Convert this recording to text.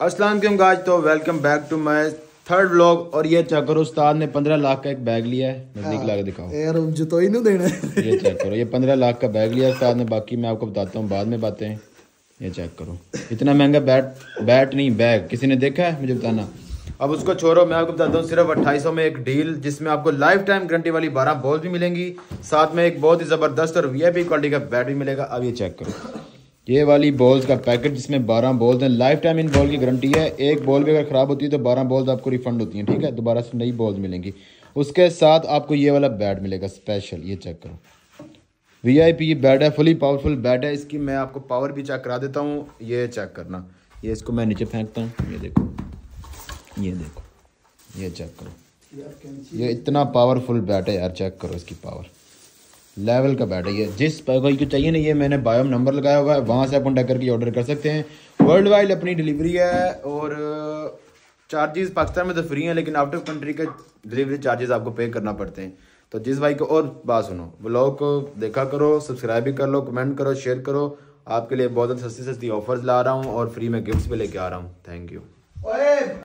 असलम गाज तो welcome back to my third vlog और ये चेक करो उस्ताद ने पंद्रह लाख का एक बैग लिया है। नज़दीक ला के दिखाओ। यार जुतो ही नहीं देना ये चेक करो ये पंद्रह लाख का बैग लिया उस्ताद ने। बाकी मैं आपको बताता हूँ बाद में बातें। ये चेक करो। इतना महँगा बैट बैट नहीं बैग किसी ने देखा है? मुझे बताना। अब उसको छोड़ो मैं आपको बताता हूँ सिर्फ़ अट्ठाईस में एक डील जिसमें आपको लाइफ टाइम गारंटी वाली बारह बॉल भी मिलेंगी। साथ में एक बहुत ही ज़बरदस्त और वी क्वालिटी का बैट भी मिलेगा। अब ये चेक करो। ये वाली बॉल्स का पैकेट जिसमें 12 बॉल्स हैं लाइफ टाइम इन बॉल की गारंटी है। एक बॉल भी अगर ख़राब होती है तो 12 बॉल्स आपको रिफंड होती हैं, ठीक है? दोबारा से नई बॉल्स मिलेंगी। उसके साथ आपको ये वाला बैट मिलेगा स्पेशल ये चेक करो। वी आई पी बैट है फुली पावरफुल बैट है। इसकी मैं आपको पावर भी चेक करा देता हूँ, ये चेक करना। ये इसको मैं नीचे फेंकता हूँ, ये देखो ये देखो, ये चेक करो। ये इतना पावरफुल बैट है यार चेक करो इसकी पावर लेवल का बैट है। ये जिस कोई को चाहिए ना ये मैंने बायोम नंबर लगाया हुआ है, वहाँ से आप कॉन्टैक्ट करके ऑर्डर कर सकते हैं। वर्ल्ड वाइड अपनी डिलीवरी है और चार्जेस पाकिस्तान में तो फ्री हैं, लेकिन आउट ऑफ़ कंट्री के डिलीवरी चार्जेस आपको पे करना पड़ते हैं। तो जिस भाई को और बात सुनो ब्लॉग को देखा करो सब्सक्राइब भी कर लो कमेंट करो शेयर करो। आपके लिए बहुत सस्ती सस्ती ऑफर्स ला रहा हूँ और फ्री में गिफ्ट्स भी लेके आ रहा हूँ। Thank you